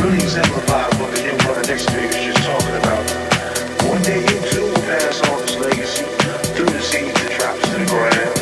really exemplifies what the young brother next to me was just talking about. One day you too will pass on this legacy through the seeds that drops to the ground.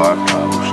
our problems.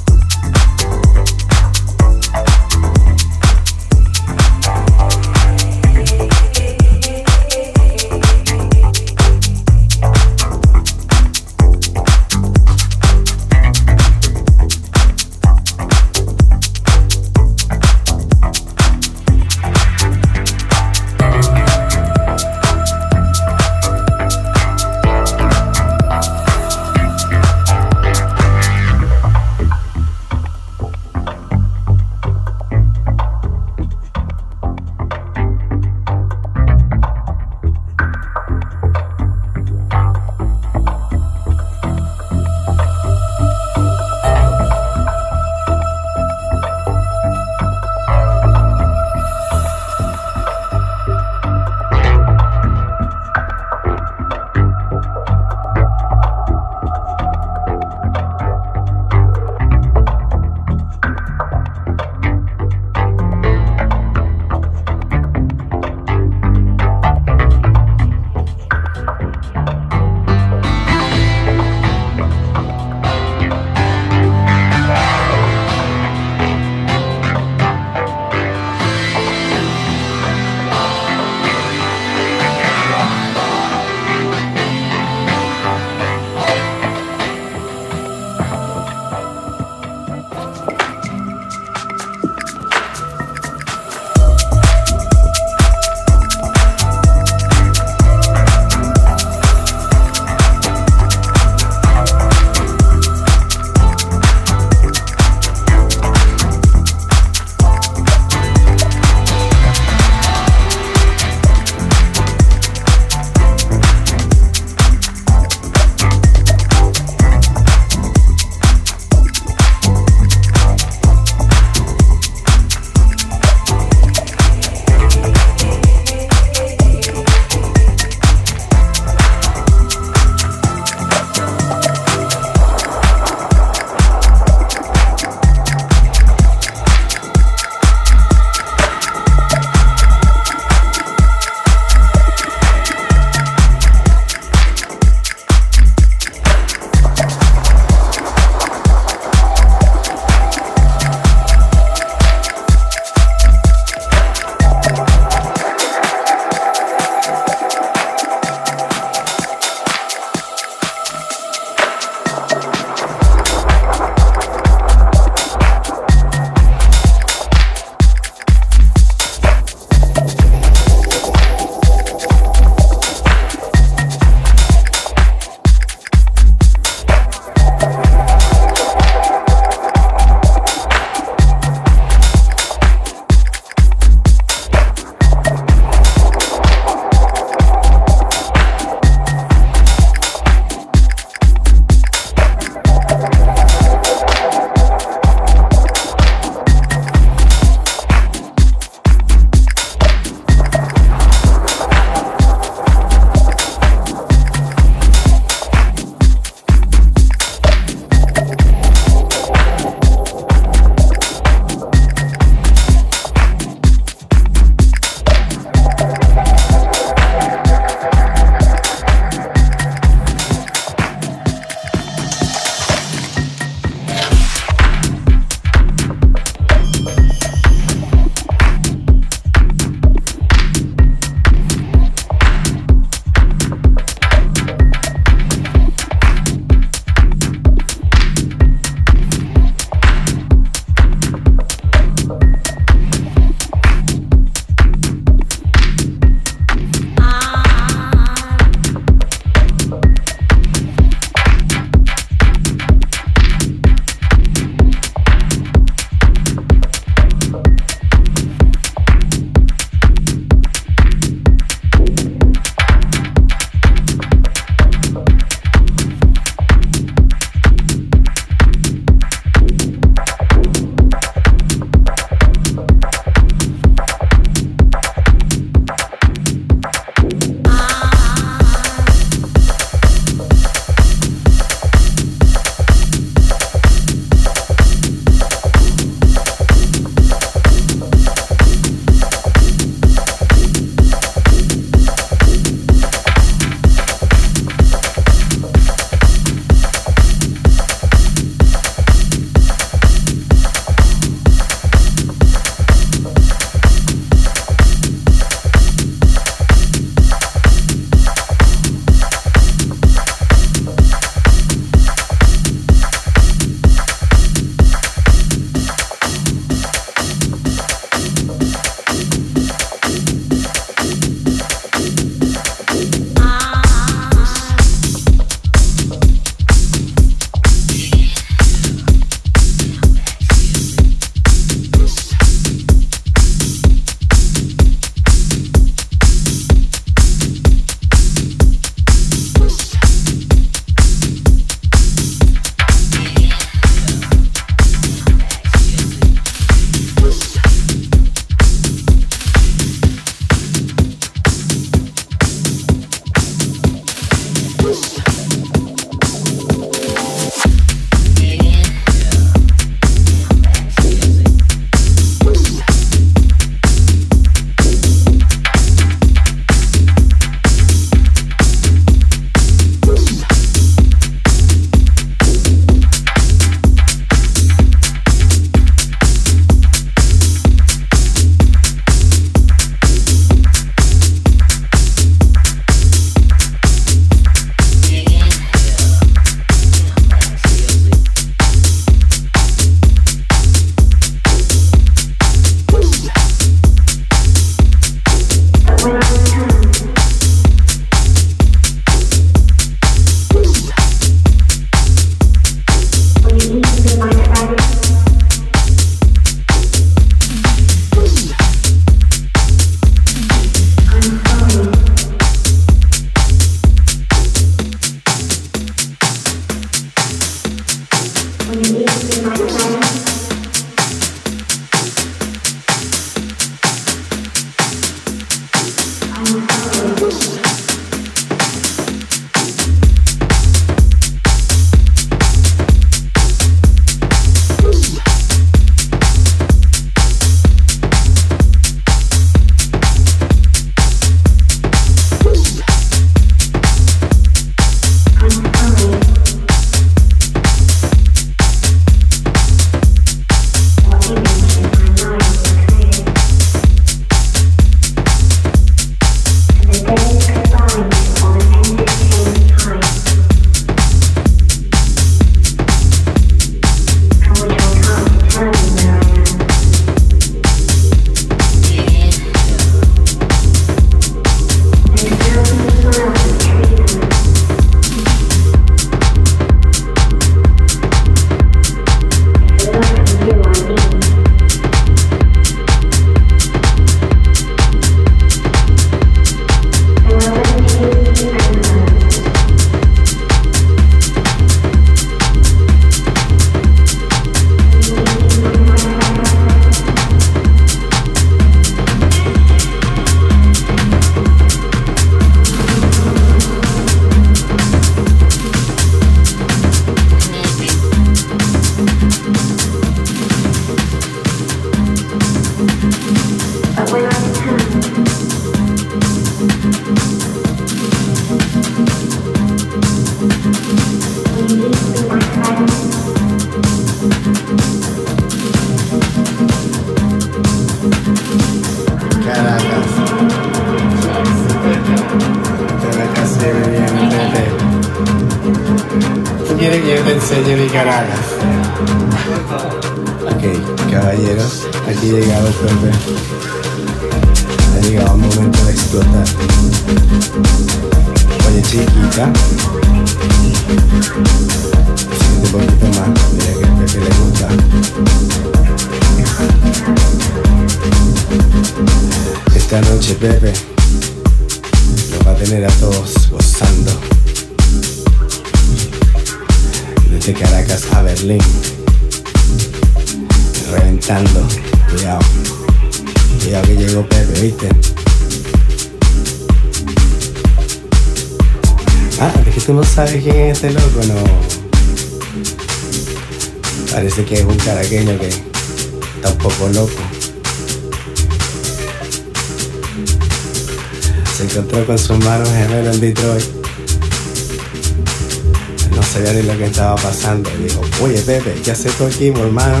¿qué haces tú aquí, mi hermano?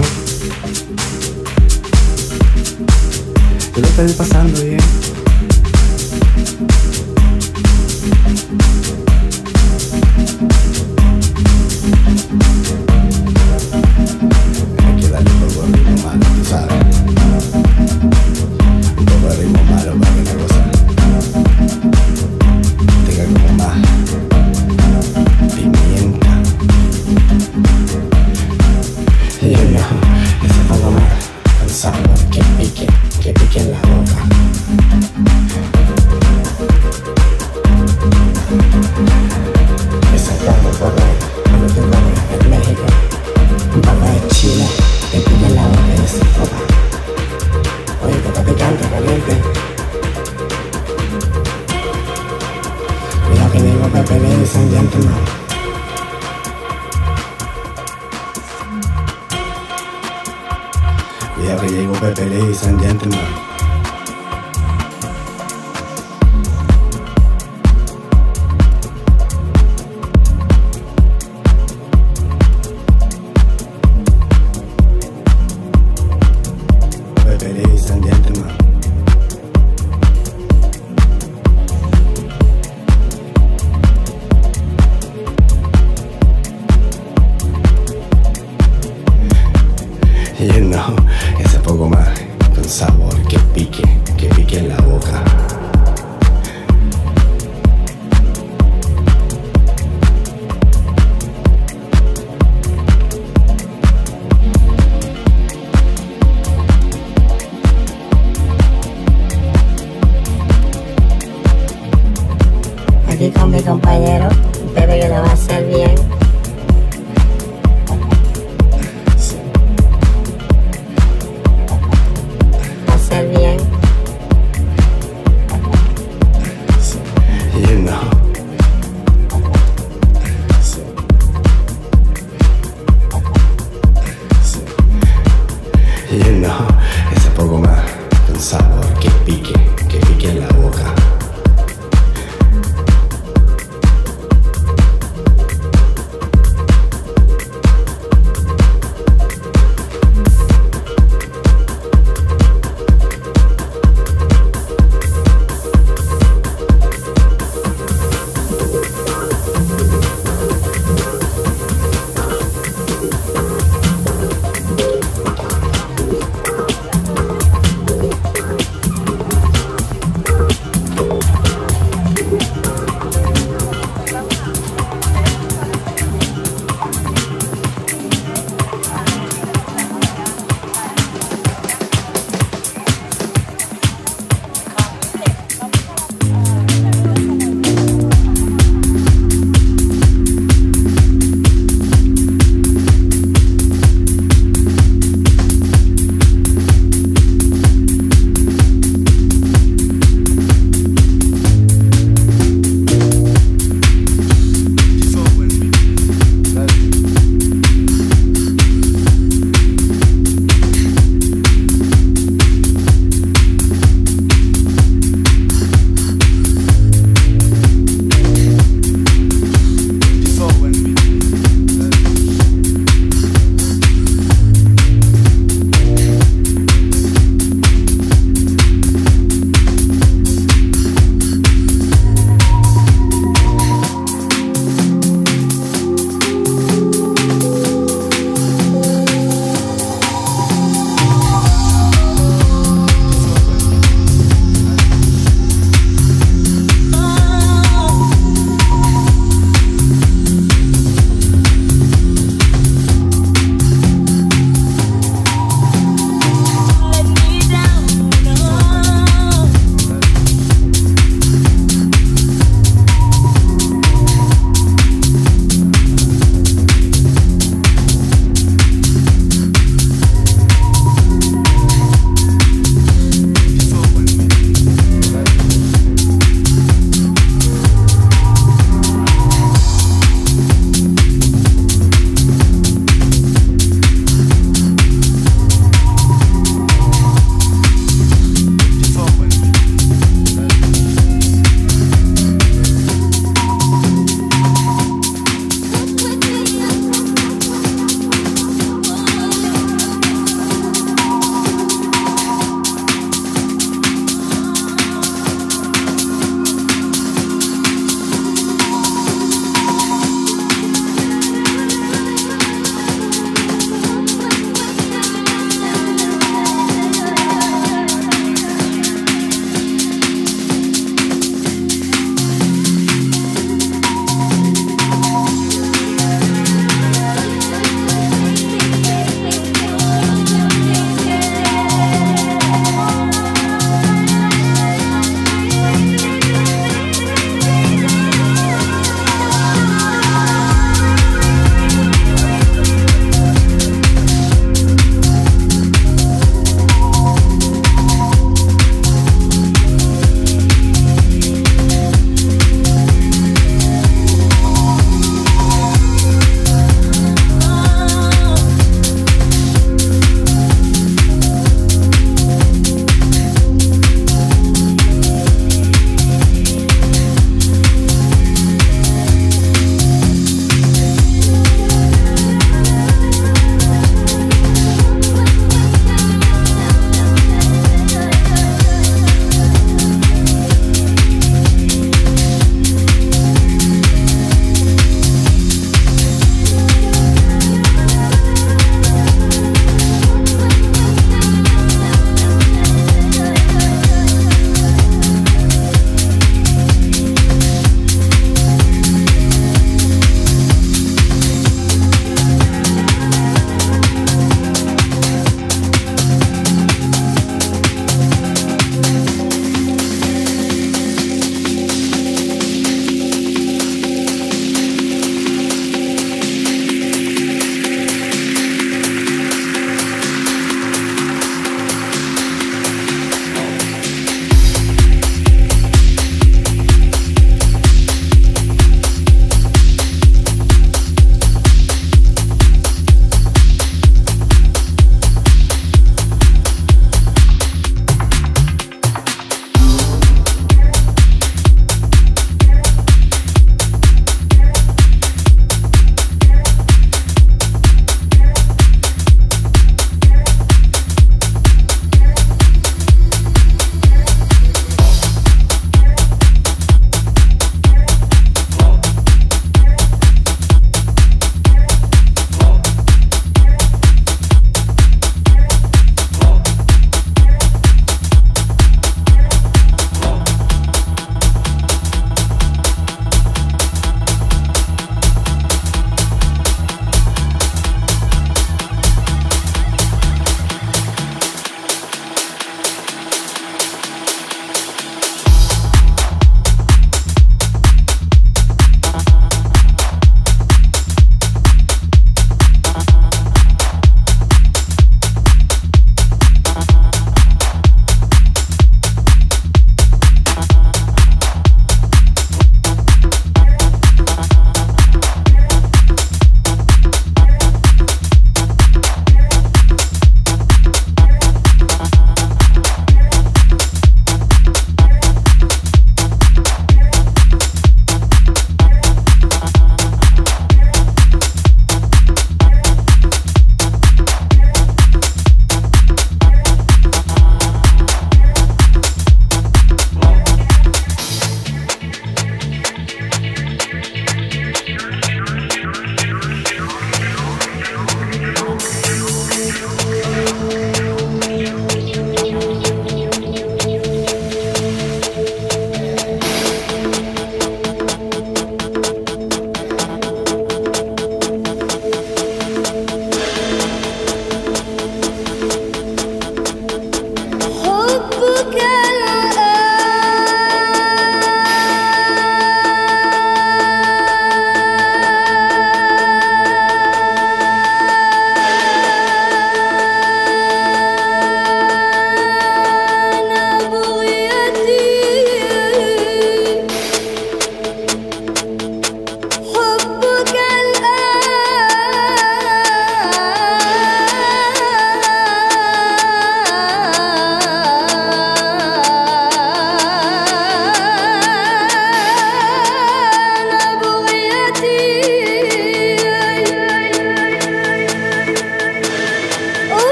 Yo lo estaré pasando bien.